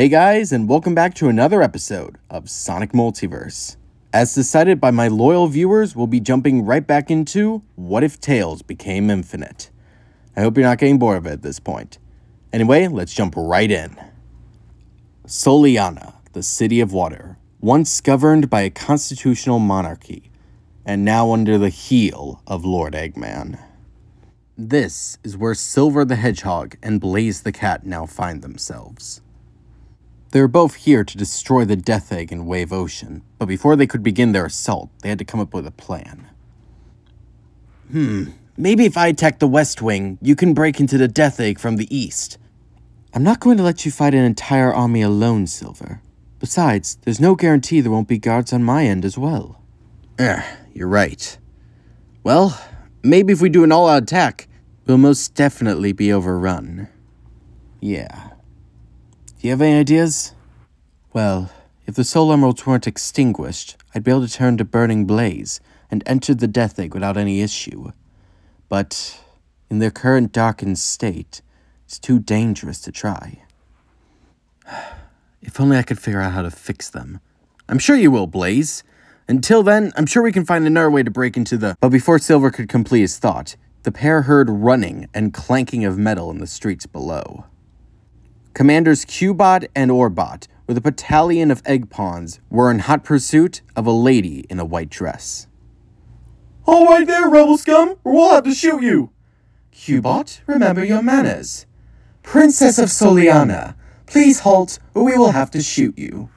Hey guys, and welcome back to another episode of Sonic Multiverse. As decided by my loyal viewers, we'll be jumping right back into What If Tails Became Infinite. I hope you're not getting bored of it at this point. Anyway, let's jump right in. Soleanna, the City of Water, once governed by a constitutional monarchy, and now under the heel of Lord Eggman. This is where Silver the Hedgehog and Blaze the Cat now find themselves. They were both here to destroy the Death Egg in Wave Ocean, but before they could begin their assault, they had to come up with a plan. Hmm, maybe if I attack the West Wing, you can break into the Death Egg from the east. I'm not going to let you fight an entire army alone, Silver. Besides, there's no guarantee there won't be guards on my end as well. Eh, you're right. Well, maybe if we do an all out attack, we'll most definitely be overrun. Yeah. Do you have any ideas? Well, if the soul emeralds weren't extinguished, I'd be able to turn to Burning Blaze and enter the Death Egg without any issue. But in their current darkened state, it's too dangerous to try. If only I could figure out how to fix them. I'm sure you will, Blaze. Until then, I'm sure we can find another way to break into the. But before Silver could complete his thought, the pair heard running and clanking of metal in the streets below. Commanders Cubot and Orbot, with a battalion of egg pawns, were in hot pursuit of a lady in a white dress. All right there, rebel scum, or we'll have to shoot you. Cubot, remember your manners. Princess of Soleanna, please halt, or we will have to shoot you.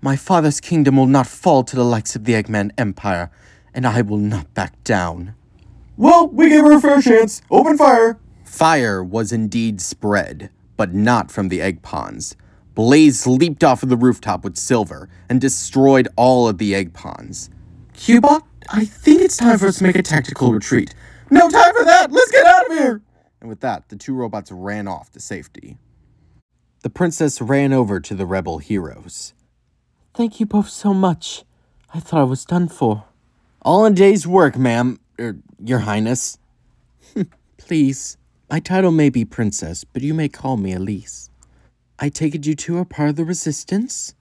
My father's kingdom will not fall to the likes of the Eggman Empire, and I will not back down. Well, we gave her a fair chance. Open fire. Fire was indeed spread, but not from the egg pawns. Blaze leaped off of the rooftop with Silver and destroyed all of the egg pawns. Cubot, I think it's time for us to make a tactical retreat. No time for that! Let's get out of here! And with that, the two robots ran off to safety. The princess ran over to the rebel heroes. Thank you both so much. I thought I was done for. All in a day's work, ma'am. Er, your highness. Please, my title may be princess, but you may call me Elise. I take it you two are part of the resistance?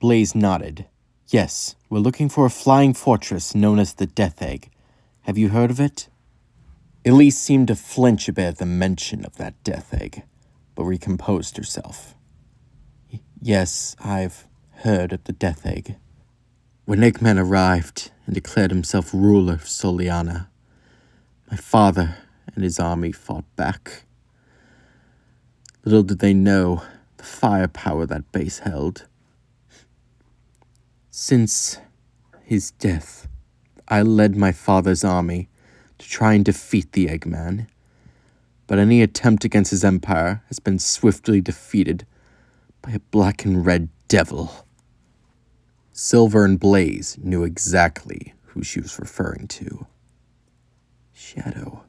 Blaze nodded. Yes, we're looking for a flying fortress known as the Death Egg. Have you heard of it? Elise seemed to flinch a bit at the mention of that Death Egg, but recomposed herself. Yes, I've heard of the Death Egg. When Eggman arrived and declared himself ruler of Soleanna, my father and his army fought back. Little did they know the firepower that base held. Since his death, I led my father's army to try and defeat the Eggman, but any attempt against his empire has been swiftly defeated by a black and red devil. Silver and Blaze knew exactly who she was referring to. Shadow.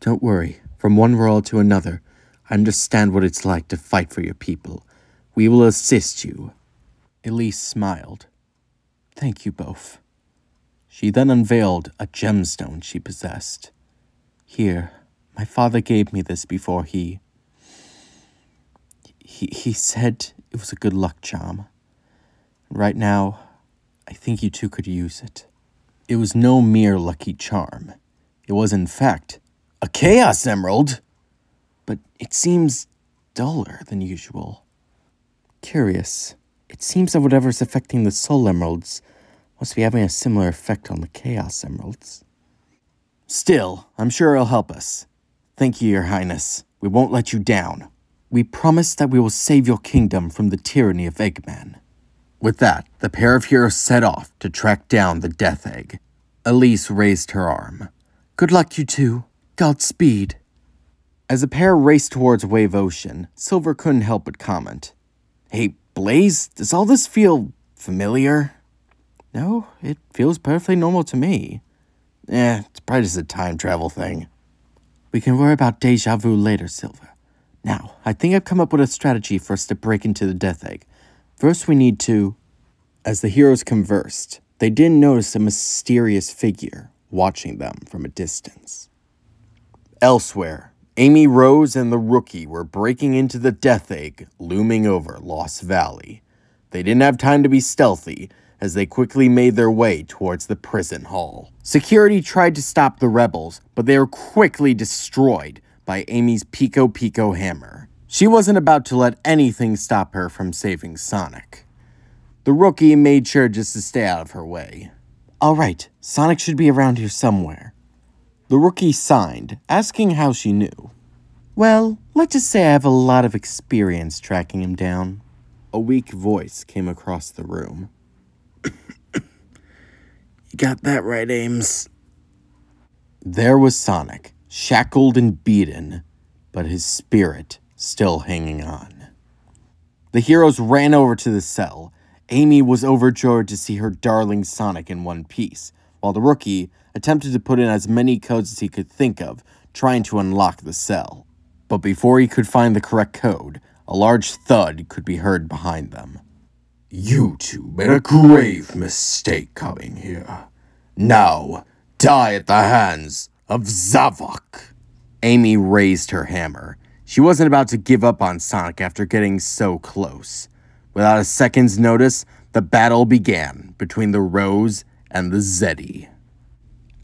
Don't worry, from one world to another, I understand what it's like to fight for your people. We will assist you. Elise smiled. Thank you both. She then unveiled a gemstone she possessed. Here, my father gave me this before he. He, he said it was a good luck charm. Right now, I think you two could use it. It was no mere lucky charm. It was, in fact, a Chaos Emerald! But it seems duller than usual. Curious. It seems that whatever's affecting the Soul Emeralds must be having a similar effect on the Chaos Emeralds. Still, I'm sure it'll help us. Thank you, Your Highness. We won't let you down. We promise that we will save your kingdom from the tyranny of Eggman. With that, the pair of heroes set off to track down the Death Egg. Elise raised her arm. Good luck, you two. Godspeed. As the pair raced towards Wave Ocean, Silver couldn't help but comment. Hey, Blaze, does all this feel familiar? No, it feels perfectly normal to me. Eh, it's probably just a time travel thing. We can worry about deja vu later, Silver. Now, I think I've come up with a strategy for us to break into the Death Egg. First, we need to. As the heroes conversed, they didn't notice a mysterious figure watching them from a distance. Elsewhere, Amy Rose and the rookie were breaking into the Death Egg looming over Lost Valley. They didn't have time to be stealthy as they quickly made their way towards the prison hall. Security tried to stop the rebels, but they were quickly destroyed by Amy's Pico Pico hammer. She wasn't about to let anything stop her from saving Sonic. The rookie made sure just to stay out of her way. All right, Sonic should be around here somewhere. The rookie signed, asking how she knew. Well, let's just say I have a lot of experience tracking him down. A weak voice came across the room. you got that right, Ames. There was Sonic, shackled and beaten, but his spirit still hanging on. The heroes ran over to the cell. Amy was overjoyed to see her darling Sonic in one piece, while the rookie attempted to put in as many codes as he could think of, trying to unlock the cell. But before he could find the correct code, a large thud could be heard behind them. You two made a grave mistake coming here. Now, die at the hands of Zavok. Amy raised her hammer. She wasn't about to give up on Sonic after getting so close. Without a second's notice, the battle began between the Rose and the Zeti.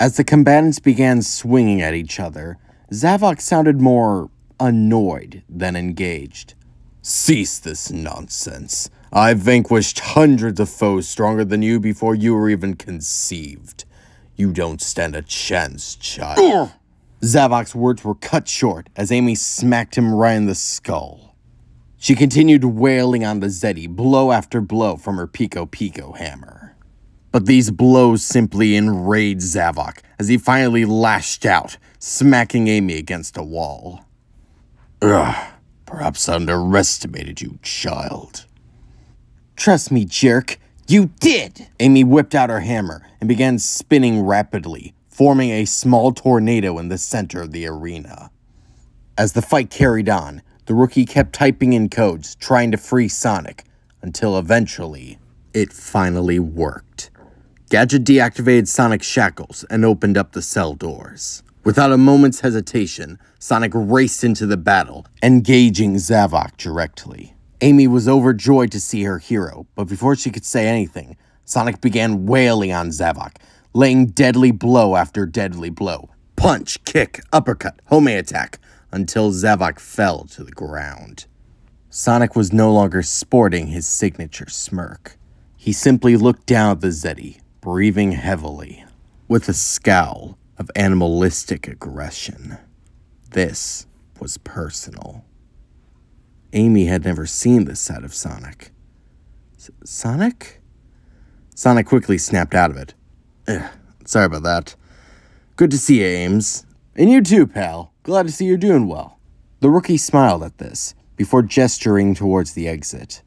As the combatants began swinging at each other, Zavok sounded more annoyed than engaged. Cease this nonsense. I've vanquished hundreds of foes stronger than you before you were even conceived. You don't stand a chance, child. Zavok's words were cut short as Amy smacked him right in the skull. She continued wailing on the Zeti, blow after blow from her Pico Pico hammer. But these blows simply enraged Zavok as he finally lashed out, smacking Amy against a wall. Ugh. Perhaps I underestimated you, child. Trust me, jerk. You did! Amy whipped out her hammer and began spinning rapidly, forming a small tornado in the center of the arena. As the fight carried on, the rookie kept typing in codes, trying to free Sonic, until eventually, it finally worked. Gadget deactivated Sonic's shackles and opened up the cell doors. Without a moment's hesitation, Sonic raced into the battle, engaging Zavok directly. Amy was overjoyed to see her hero, but before she could say anything, Sonic began wailing on Zavok, laying deadly blow after deadly blow. Punch, kick, uppercut, home attack, until Zavok fell to the ground. Sonic was no longer sporting his signature smirk. He simply looked down at the Zeti, breathing heavily, with a scowl of animalistic aggression. This was personal. Amy had never seen this side of Sonic. S- Sonic? Sonic quickly snapped out of it. Ugh, sorry about that. Good to see you, Ames. And you too, pal. Glad to see you're doing well. The rookie smiled at this before gesturing towards the exit.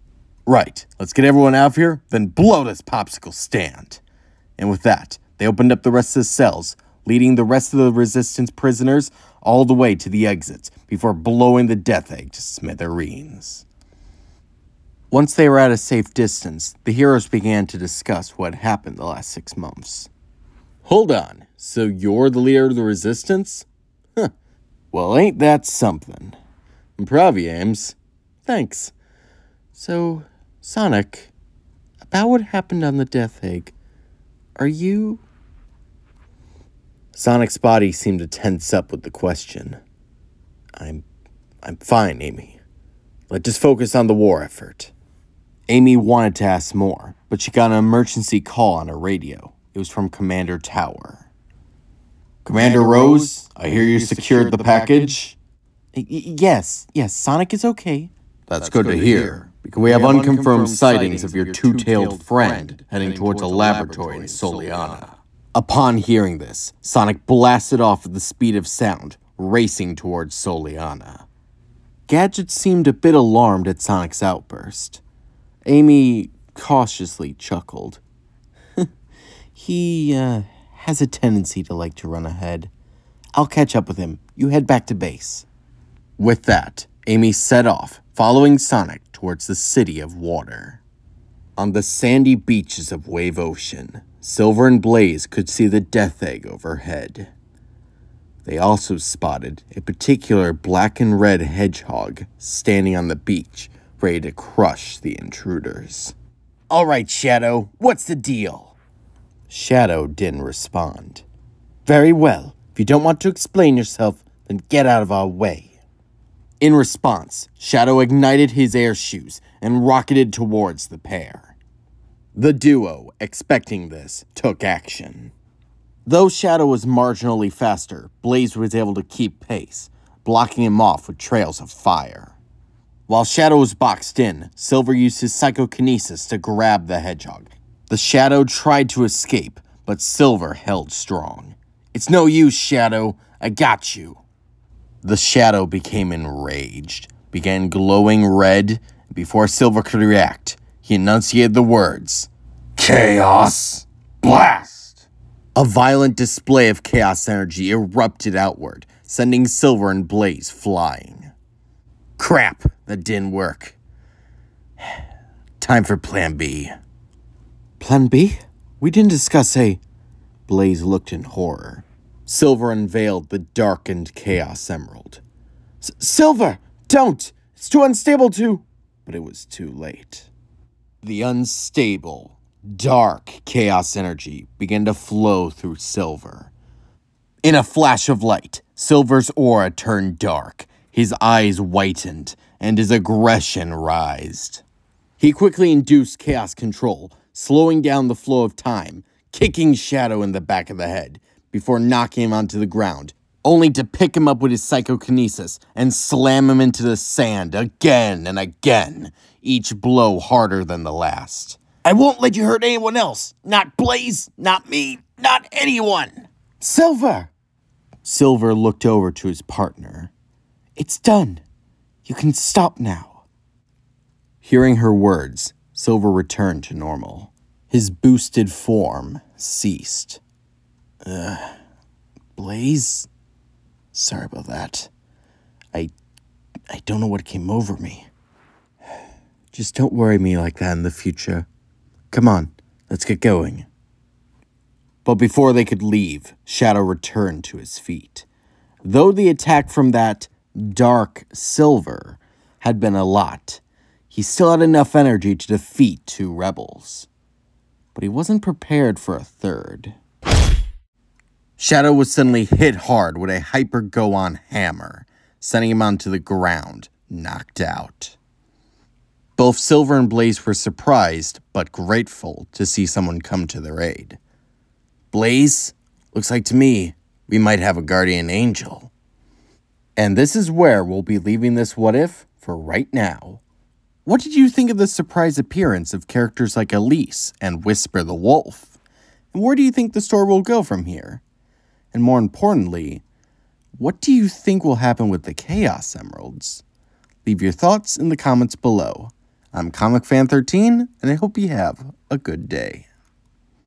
Right, let's get everyone out of here, then blow this popsicle stand. And with that, they opened up the rest of the cells, leading the rest of the resistance prisoners all the way to the exits before blowing the death egg to smithereens. Once they were at a safe distance, the heroes began to discuss what had happened the last six months. Hold on, so you're the leader of the resistance? Huh. Well, ain't that something? I'm proud of you, Ames. Thanks. So, Sonic, about what happened on the Death Egg, are you Sonic's body seemed to tense up with the question. I'm I'm fine, Amy. Let's just focus on the war effort. Amy wanted to ask more, but she got an emergency call on her radio. It was from Commander Tower. Commander Rose, I hear you secured the package. Y- yes, yes, Sonic is okay. That's, good, to hear. Because we have unconfirmed sightings of your two-tailed friend heading towards a laboratory in Soleanna. Upon hearing this, Sonic blasted off at the speed of sound, racing towards Soleanna. Gadget seemed a bit alarmed at Sonic's outburst. Amy cautiously chuckled. he, uh, has a tendency to like to run ahead. I'll catch up with him. You head back to base. With that, Amy set off, following Sonic towards the city of water. On the sandy beaches of Wave Ocean, Silver and Blaze could see the death egg overhead. They also spotted a particular black and red hedgehog standing on the beach, ready to crush the intruders. All right, Shadow, what's the deal? Shadow didn't respond. Very well. If you don't want to explain yourself, then get out of our way. In response, Shadow ignited his air shoes and rocketed towards the pair. The duo, expecting this, took action. Though Shadow was marginally faster, Blaze was able to keep pace, blocking him off with trails of fire. While Shadow was boxed in, Silver used his psychokinesis to grab the hedgehog. The Shadow tried to escape, but Silver held strong. It's no use, Shadow. I got you. The Shadow became enraged, began glowing red, before Silver could react, he enunciated the words Chaos Blast! A violent display of chaos energy erupted outward, sending Silver and Blaze flying. Crap, that didn't work. Time for Plan B. Plan B? We didn't discuss a. Blaze looked in horror. Silver unveiled the darkened Chaos Emerald. Silver! Don't! It's too unstable to. But it was too late. The unstable, dark chaos energy began to flow through Silver. In a flash of light, Silver's aura turned dark, his eyes whitened, and his aggression rised. He quickly induced chaos control, slowing down the flow of time, kicking Shadow in the back of the head before knocking him onto the ground, only to pick him up with his psychokinesis and slam him into the sand again and again, each blow harder than the last. I won't let you hurt anyone else. Not Blaze, not me, not anyone. Silver! Silver looked over to his partner. It's done. You can stop now. Hearing her words, Silver returned to normal. His boosted form ceased. Uh, Blaze? Sorry about that. I. I don't know what came over me. Just don't worry me like that in the future. Come on, let's get going. But before they could leave, Shadow returned to his feet. Though the attack from that dark silver had been a lot, he still had enough energy to defeat two rebels. But he wasn't prepared for a third. Shadow was suddenly hit hard with a Hyper Gohan hammer, sending him onto the ground, knocked out. Both Silver and Blaze were surprised, but grateful to see someone come to their aid. Blaze, looks like to me we might have a guardian angel. And this is where we'll be leaving this what if for right now. What did you think of the surprise appearance of characters like Elise and Whisper the Wolf? And where do you think the story will go from here? And more importantly, what do you think will happen with the Chaos Emeralds? Leave your thoughts in the comments below. I'm Comic Fan 13, and I hope you have a good day.